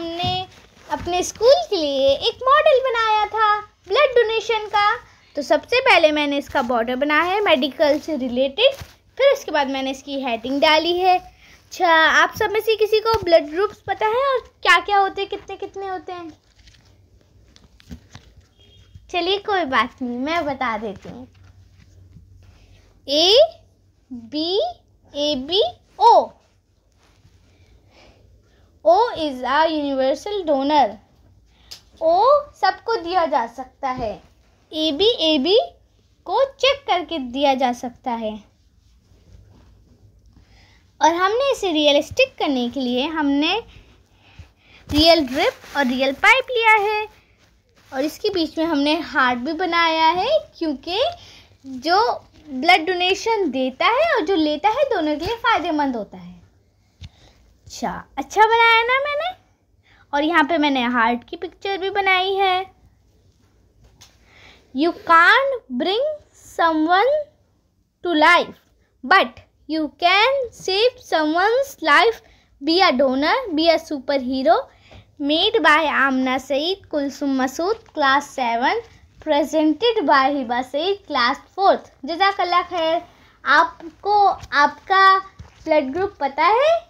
अपने स्कूल के लिए एक मॉडल बनाया था ब्लड डोनेशन का। तो सबसे पहले मैंने इसका बॉर्डर बनाया है मेडिकल से रिलेटेड फिर उसके बाद मैंने इसकी हेडिंग डाली है। अच्छा आप सब में से किसी को ब्लड ग्रुप्स पता है और क्या क्या होते हैं कितने कितने होते हैं? चलिए, कोई बात नहीं, मैं बता देती हूँ। A B A B O is a universal donor O सबको दिया जा सकता है। ए बी ए बी को चेक करके दिया जा सकता है। और हमने इसे रियलिस्टिक करने के लिए हमने रियल ड्रिप और रियल पाइप लिया है। और इसके बीच में हमने हार्ट भी बनाया है क्योंकि जो ब्लड डोनेशन देता है और जो लेता है, दोनों के लिए फ़ायदेमंद होता है। अच्छा अच्छा बनाया ना मैंने। और यहाँ पे मैंने हार्ट की पिक्चर भी बनाई है। You can bring someone to life but you can save someone's life be a donor be a superhero made by Amna Saeed Kulsum Masood class seven presented by Hiba Saeed class fourth जजाकल्ला खैर, आपको आपका blood group पता है?